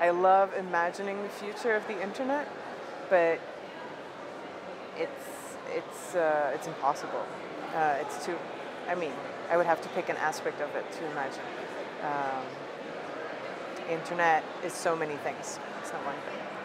I love imagining the future of the internet, but it's it's uh, it's impossible. Uh, it's too. I mean, I would have to pick an aspect of it to imagine. Um, internet is so many things. It's not one thing.